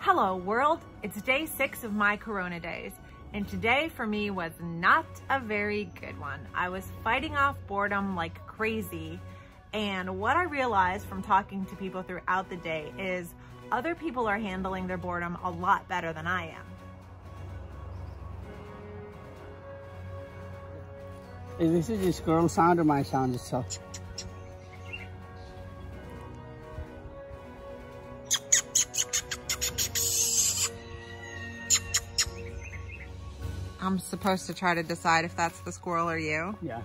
Hello world, it's day six of my Corona days. And today for me was not a very good one. I was fighting off boredom like crazy. And what I realized from talking to people throughout the day is other people are handling their boredom a lot better than I am. Is this is girl sound or my sound itself? I'm supposed to try to decide if that's the squirrel or you? Yeah.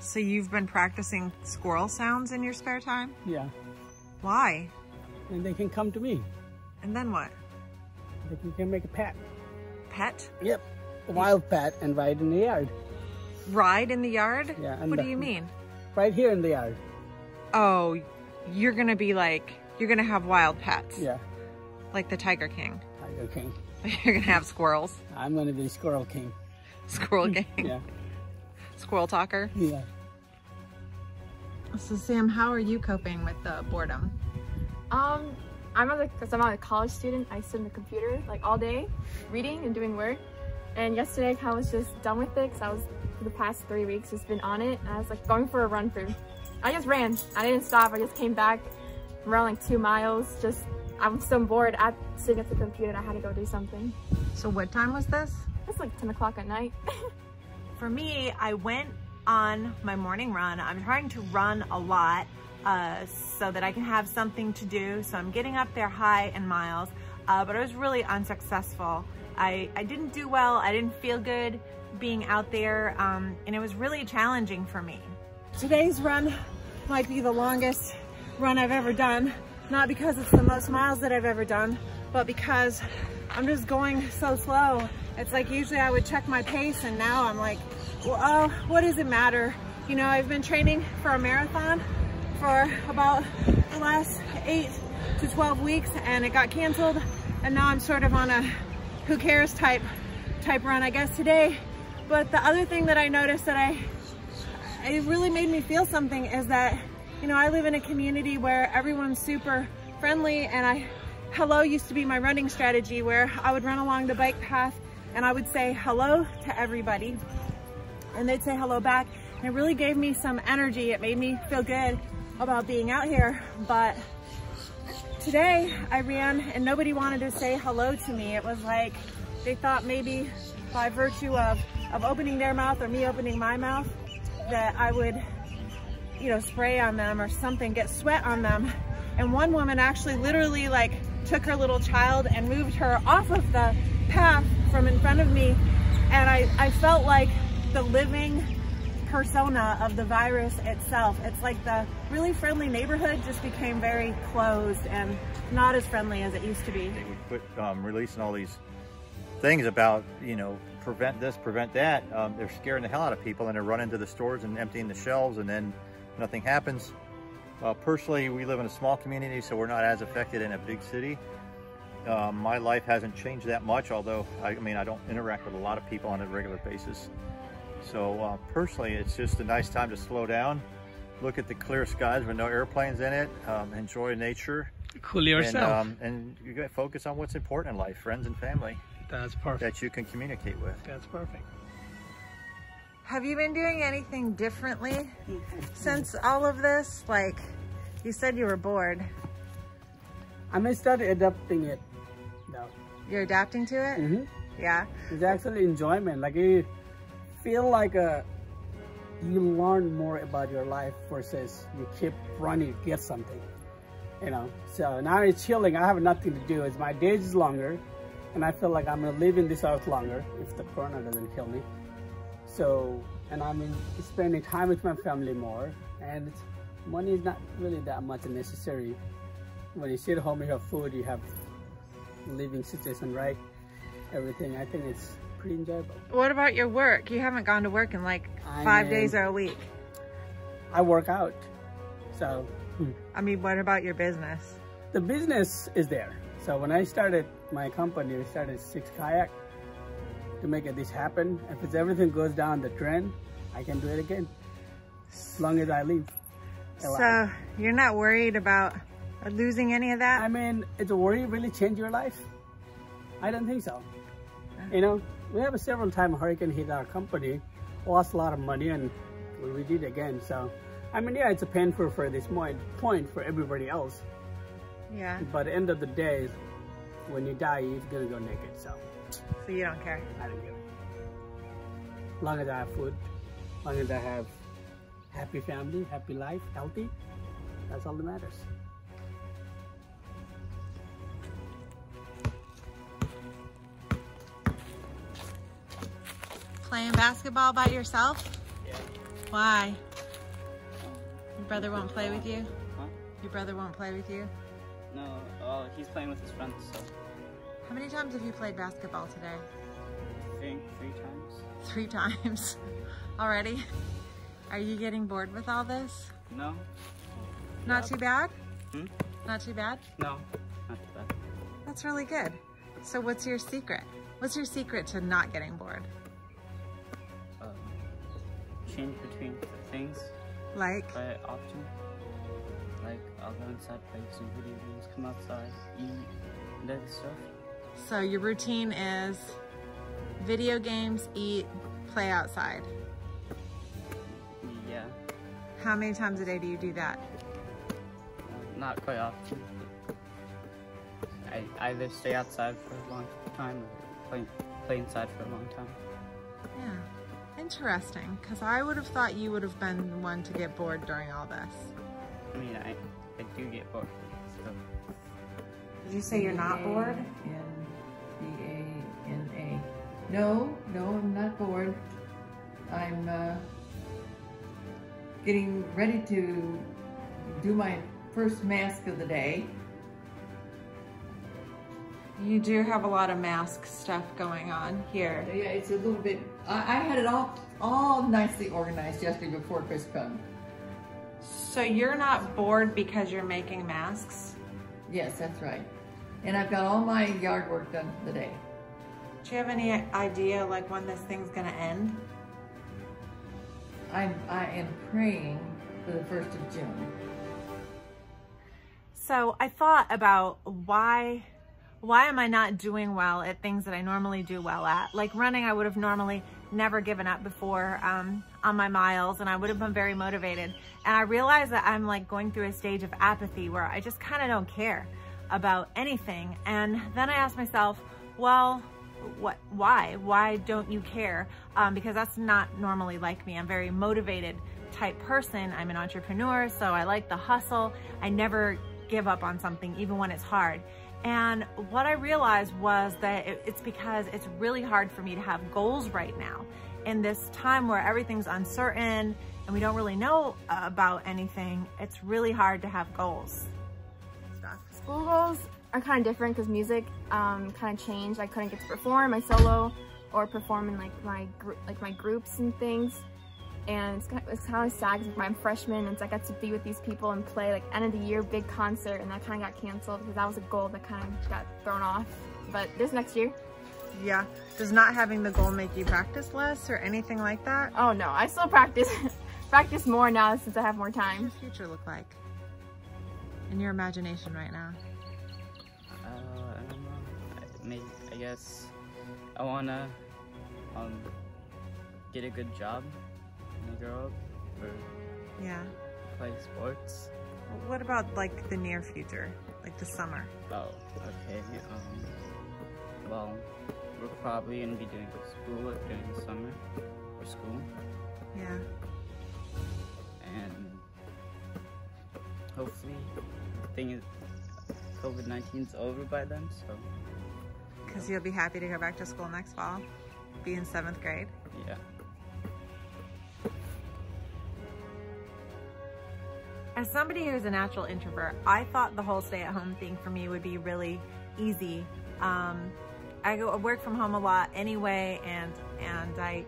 So you've been practicing squirrel sounds in your spare time? Yeah. Why? And they can come to me. And then what? They can, can make a pet. Pet? Yep. A wild pet and ride in the yard. Ride in the yard? Yeah. What do you mean? Right here in the yard. Oh, you're gonna be like, you're gonna have wild pets. Yeah. Like the Tiger King. Tiger King. You're gonna have squirrels. I'm gonna be Squirrel King. Squirrel King. Yeah. Squirrel talker. Yeah. So Sam, how are you coping with the boredom? Um, I'm a, cause I'm a college student. I sit in the computer like all day, reading and doing work. And yesterday I was just done with it because I was for the past three weeks just been on it. And I was like going for a run through. I just ran. I didn't stop. I just came back, ran like two miles. Just I'm so bored at sitting at the computer. And I had to go do something. So what time was this? It's like 10 o'clock at night. For me, I went on my morning run. I'm trying to run a lot uh, so that I can have something to do. So I'm getting up there high in miles, uh, but I was really unsuccessful. I, I didn't do well. I didn't feel good being out there, um, and it was really challenging for me. Today's run might be the longest run I've ever done. Not because it's the most miles that I've ever done, but because I'm just going so slow. It's like usually I would check my pace and now I'm like, well, oh, what does it matter? You know, I've been training for a marathon for about the last eight to 12 weeks and it got canceled. And now I'm sort of on a who cares type, type run, I guess today. But the other thing that I noticed that I, it really made me feel something is that you know, I live in a community where everyone's super friendly and I, hello used to be my running strategy where I would run along the bike path and I would say hello to everybody and they'd say hello back. And it really gave me some energy. It made me feel good about being out here. But today I ran and nobody wanted to say hello to me. It was like they thought maybe by virtue of, of opening their mouth or me opening my mouth that I would you know, spray on them or something, get sweat on them. And one woman actually literally like took her little child and moved her off of the path from in front of me. And I, I felt like the living persona of the virus itself. It's like the really friendly neighborhood just became very closed and not as friendly as it used to be. We quit um, releasing all these things about, you know, prevent this, prevent that. Um, they're scaring the hell out of people and they're running to the stores and emptying the shelves and then nothing happens. Uh, personally, we live in a small community, so we're not as affected in a big city. Um, my life hasn't changed that much, although, I, I, mean, I don't interact with a lot of people on a regular basis. So uh, personally, it's just a nice time to slow down, look at the clear skies with no airplanes in it, um, enjoy nature. Cool yourself. And, um, and you got to focus on what's important in life, friends and family. That's perfect. That you can communicate with. That's perfect. Have you been doing anything differently since all of this? Like, you said you were bored. I may start adapting it now. You're adapting to it? Mm -hmm. Yeah. It's actually enjoyment. Like you feel like a, you learn more about your life versus you keep running to get something. You know, so now it's chilling. I have nothing to do. It's my days is longer and I feel like I'm gonna live in this earth longer if the corona doesn't kill me. So, and I mean, spending time with my family more and money is not really that much necessary. When you sit home, you have food, you have living situation, right? Everything, I think it's pretty enjoyable. What about your work? You haven't gone to work in like I five mean, days or a week. I work out, so. I mean, what about your business? The business is there. So when I started my company, we started Six Kayak, to make this happen. If it's everything goes down the trend, I can do it again. As long as I live. So you're not worried about losing any of that? I mean, it's a worry really change your life? I don't think so. You know, we have a several time hurricane hit our company, lost a lot of money, and we did again. So, I mean, yeah, it's a painful for this point, point for everybody else. yeah. But end of the day, when you die, you're gonna go naked. So, So you don't care. I don't care. Long as I have food, long as I have happy family, happy life, healthy, that's all that matters. Playing basketball by yourself? Yeah. Why? Your brother won't play with you? Huh? Your brother won't play with you? No, oh, he's playing with his friends, so How many times have you played basketball today? I think three times. Three times already. Are you getting bored with all this? No, Not too bad? Hmm? Not too bad? no, not too bad. That's really good. So what's your secret? What's your secret to not getting bored? Um, change between things Like, quite often. Like, I'll go inside, play some video games, come outside, eat, and other stuff. So your routine is video games, eat, play outside. Yeah, How many times a day do you do that? not quite often. I either stay outside for a long time or play, play inside for a long time. Yeah, interesting. Because I would have thought you would have been the one to get bored during all this. I mean, I, I do get bored. So, Did you say you're not bored? B-A-N-A. No, no, I'm not bored. I'm uh, getting ready to do my first mask of the day. You do have a lot of mask stuff going on here. Yeah, it's a little bit, I, I had it all, all nicely organized yesterday before Chris come. So you're not bored because you're making masks? Yes, that's right. And I've got all my yard work done for the day. Do you have any idea like when this thing's gonna end? I'm, I am praying for the first of June. So I thought about why why am I not doing well at things that I normally do well at? Like running, I would have normally never given up before um, on my miles and I would have been very motivated. And I realized that I'm like going through a stage of apathy where I just kind of don't care about anything. And then I asked myself, well, what, why? Why don't you care? Um, because that's not normally like me. I'm very motivated type person. I'm an entrepreneur, so I like the hustle. I never give up on something, even when it's hard. And what I realized was that it, it's because it's really hard for me to have goals right now in this time where everything's uncertain and we don't really know uh, about anything. It's really hard to have goals. School goals are kind of different because music um, kind of changed. I couldn't get to perform my solo or perform in like my like my groups and things. And it's kind of, it's kind of sad because I'm a freshman and so I got to be with these people and play like end of the year big concert and that kind of got canceled because that was a goal that kind of got thrown off. But this next year, Yeah. Does not having the goal make you practice less or anything like that? oh no, I still practice, practice more now since I have more What does time. your future look like in your imagination right now? I, I guess I wanna um, get a good job when I grow up or Yeah. play sports. What about like the near future, like the summer? Oh, okay. Um, well, we're probably gonna be doing school during the summer for school, Yeah. and hopefully, the thing is, COVID 19's over by then. So, Because you'll be happy to go back to school next fall, be in seventh grade. yeah. As somebody who's a natural introvert, I thought the whole stay at home thing for me would be really easy. Um, I go I work from home a lot anyway, and and I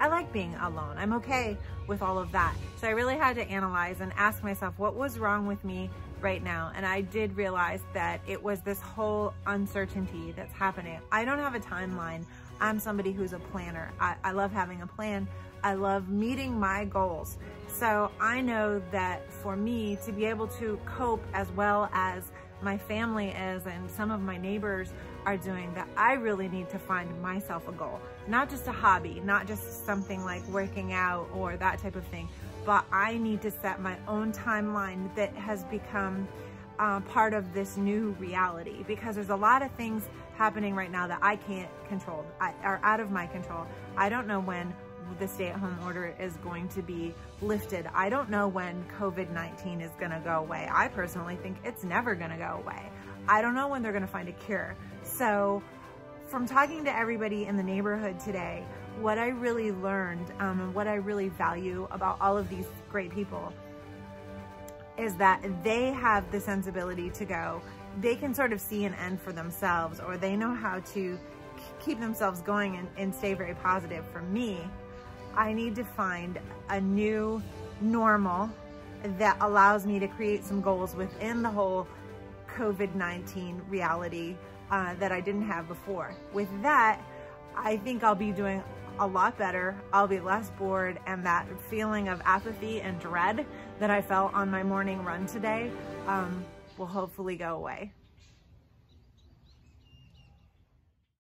I like being alone. I'm okay with all of that. So I really had to analyze and ask myself what was wrong with me right now. And I did realize that it was this whole uncertainty that's happening. I don't have a timeline I'm somebody who's a planner. I, I love having a plan. I love meeting my goals. So I know that for me to be able to cope as well as my family is and some of my neighbors are doing that I really need to find myself a goal. Not just a hobby, not just something like working out or that type of thing, but I need to set my own timeline that has become uh, part of this new reality because there's a lot of things happening right now that I can't control, I, are out of my control. I don't know when the stay-at-home order is going to be lifted. I don't know when COVID-19 is gonna go away. I personally think it's never gonna go away. I don't know when they're gonna find a cure. So from talking to everybody in the neighborhood today, what I really learned um, and what I really value about all of these great people is that they have the sensibility to go, they can sort of see an end for themselves or they know how to keep themselves going and, and stay very positive. For me, I need to find a new normal that allows me to create some goals within the whole COVID-19 reality uh, that I didn't have before. With that, I think I'll be doing a lot better. I'll be less bored and that feeling of apathy and dread that I felt on my morning run today um, will hopefully go away.